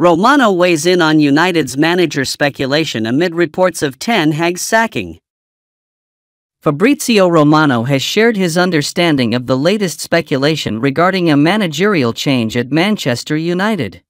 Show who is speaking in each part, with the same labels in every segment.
Speaker 1: Romano weighs in on United's manager speculation amid reports of Ten Hag's sacking.
Speaker 2: Fabrizio Romano has shared his understanding of the latest speculation regarding a managerial change at Manchester United.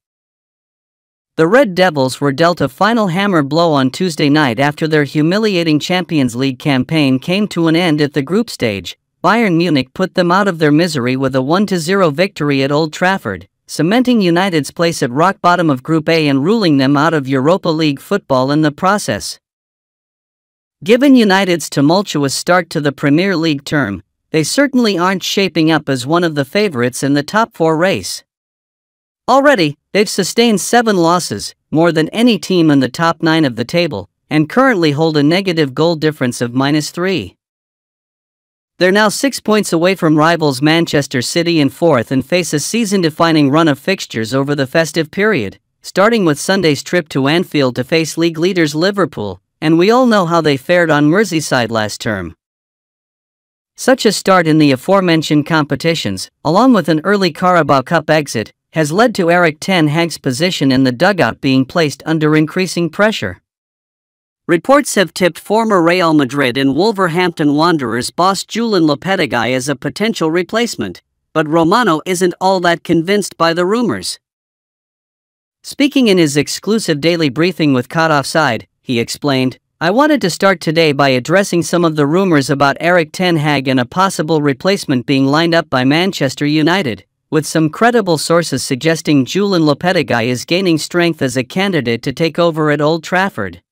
Speaker 2: The Red Devils were dealt a final hammer blow on Tuesday night after their humiliating Champions League campaign came to an end at the group stage. Bayern Munich put them out of their misery with a 1 0 victory at Old Trafford cementing United's place at rock bottom of Group A and ruling them out of Europa League football in the process. Given United's tumultuous start to the Premier League term, they certainly aren't shaping up as one of the favourites in the top four race. Already, they've sustained seven losses, more than any team in the top nine of the table, and currently hold a negative goal difference of minus three. They're now six points away from rivals Manchester City in fourth and face a season defining run of fixtures over the festive period, starting with Sunday's trip to Anfield to face league leaders Liverpool, and we all know how they fared on Merseyside last term. Such a start in the aforementioned competitions, along with an early Carabao Cup exit, has led to Erik Ten Hag's position in the dugout being placed under increasing pressure.
Speaker 1: Reports have tipped former Real Madrid and Wolverhampton Wanderers boss Julen Lopetegui as a potential replacement, but Romano isn't all that convinced by the rumors. Speaking in his exclusive daily briefing with Caught Offside, he explained, I wanted to start today by addressing some of the rumors about Erik Ten Hag and a possible replacement being lined up by Manchester United, with some credible sources suggesting Julen Lopetegui is gaining strength as a candidate to take over at Old Trafford.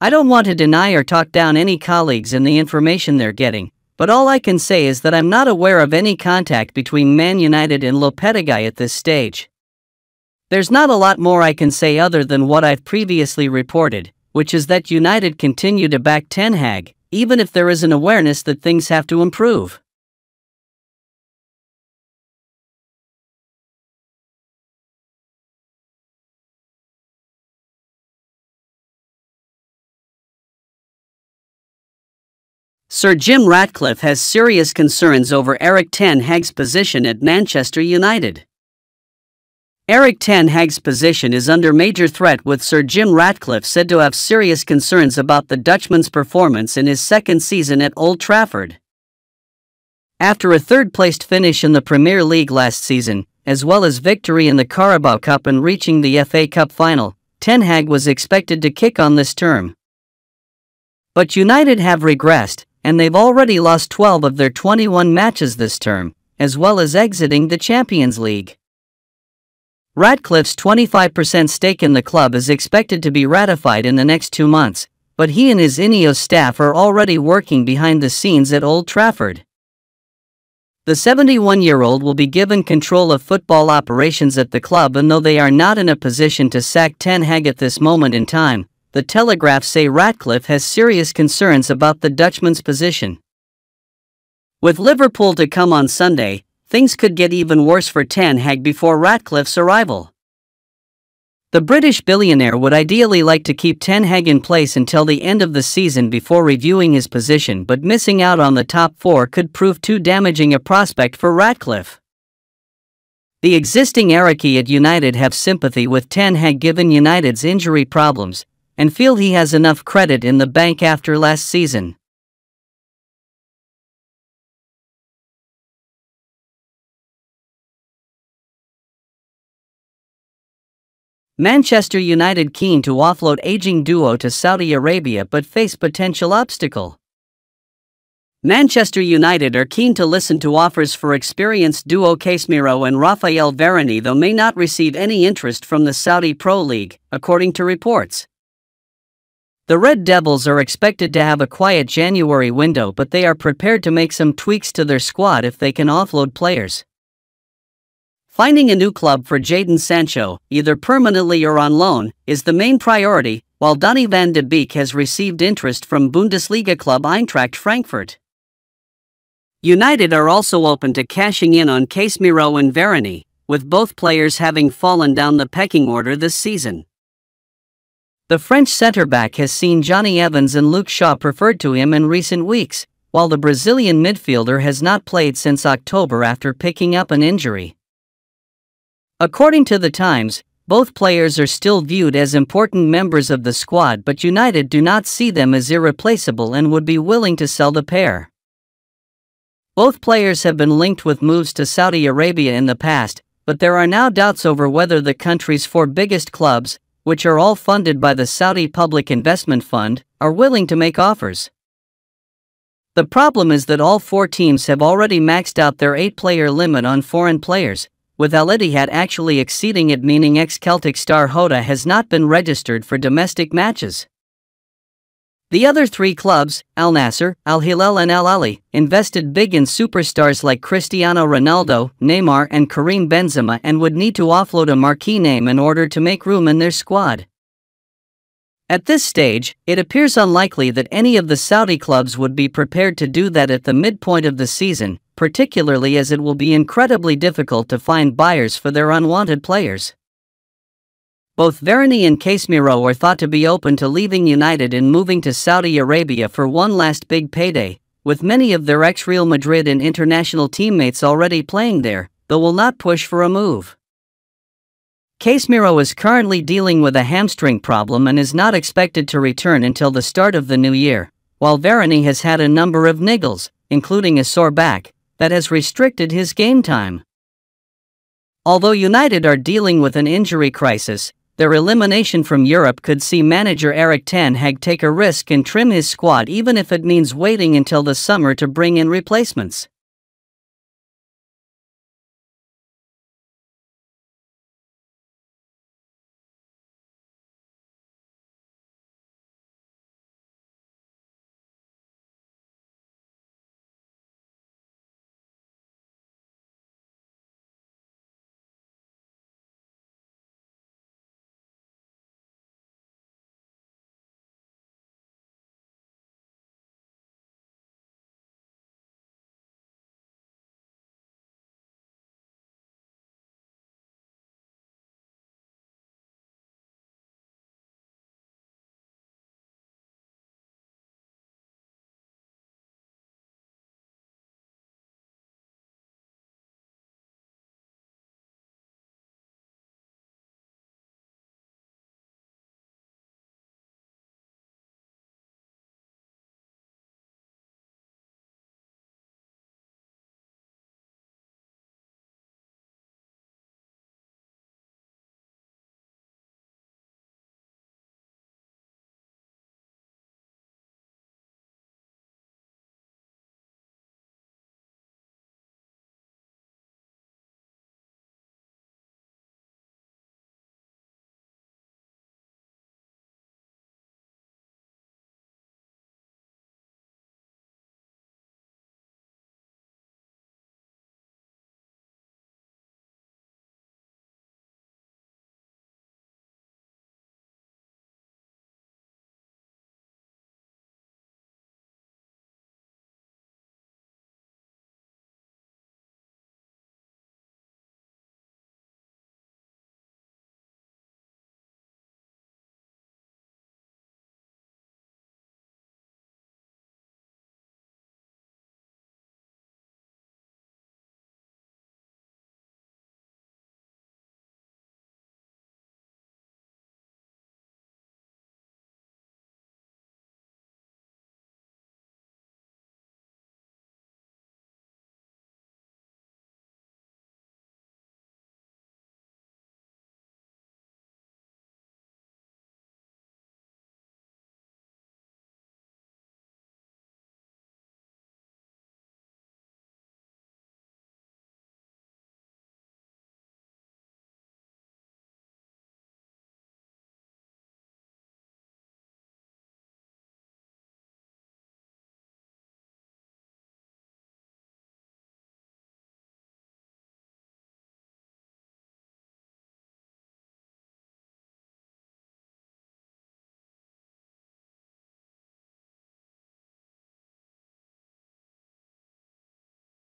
Speaker 1: I don't want to deny or talk down any colleagues and the information they're getting, but all I can say is that I'm not aware of any contact between Man United and Lopetegui at this stage. There's not a lot more I can say other than what I've previously reported, which is that United continue to back Ten Hag, even if there is an awareness that things have to improve. Sir Jim Ratcliffe has serious concerns over Erik Ten Hag's position at Manchester United. Erik Ten Hag's position is under major threat with Sir Jim Ratcliffe said to have serious concerns about the Dutchman's performance in his second season at Old Trafford. After a third-placed finish in the Premier League last season, as well as victory in the Carabao Cup and reaching the FA Cup final, Ten Hag was expected to kick on this term. But United have regressed, and they've already lost 12 of their 21 matches this term, as well as exiting the Champions League. Ratcliffe's 25% stake in the club is expected to be ratified in the next two months, but he and his Ineos staff are already working behind the scenes at Old Trafford. The 71 year old will be given control of football operations at the club, and though they are not in a position to sack Ten Hag at this moment in time, the Telegraph say Ratcliffe has serious concerns about the Dutchman's position. With Liverpool to come on Sunday, things could get even worse for Ten Hag before Ratcliffe's arrival. The British billionaire would ideally like to keep Ten Hag in place until the end of the season before reviewing his position, but missing out on the top four could prove too damaging a prospect for Ratcliffe. The existing hierarchy at United have sympathy with Ten Hag given United's injury problems, and feel he has enough credit in the bank after last season. Manchester United keen to offload aging duo to Saudi Arabia but face potential obstacle. Manchester United are keen to listen to offers for experienced duo Casemiro and Rafael Varane though may not receive any interest from the Saudi Pro League, according to reports. The Red Devils are expected to have a quiet January window, but they are prepared to make some tweaks to their squad if they can offload players. Finding a new club for Jadon Sancho, either permanently or on loan, is the main priority, while Donny van de Beek has received interest from Bundesliga club Eintracht Frankfurt. United are also open to cashing in on Casemiro and Varane, with both players having fallen down the pecking order this season. The French centre back has seen Jonny Evans and Luke Shaw preferred to him in recent weeks, while the Brazilian midfielder has not played since October after picking up an injury. According to The Times,
Speaker 2: Both players are still viewed as important members of the squad, but United do not see them as irreplaceable and would be willing to sell the pair. Both players have been linked with moves to Saudi Arabia in the past, but there are now doubts over whether the country's four biggest clubs, which are all funded by the Saudi Public Investment Fund, are willing to make offers. The problem is that all four teams have already maxed out their eight player limit on foreign players, with Al Ittihad actually exceeding it, meaning ex Celtic star Jota has not been registered for domestic matches. The other three clubs, Al Nassr, Al Hilal, and Al Ahli, invested big in superstars like Cristiano Ronaldo, Neymar, and Karim Benzema and would need to offload a marquee name in order to make room in their squad. At this stage, it appears unlikely that any of the Saudi clubs would be prepared to do that at the midpoint of the season, particularly as it will be incredibly difficult to find buyers for their unwanted players. Both Varane and Casemiro are thought to be open to leaving United and moving to Saudi Arabia for one last big payday, with many of their ex-Real Madrid and international teammates already playing there, though will not push for a move. Casemiro is currently dealing with a hamstring problem and is not expected to return until the start of the new year, while Varane has had a number of niggles, including a sore back, that has restricted his game time. Although United are dealing with an injury crisis, their elimination from Europe could see manager Erik Ten Hag take a risk and trim his squad even if it means waiting until the summer to bring in replacements.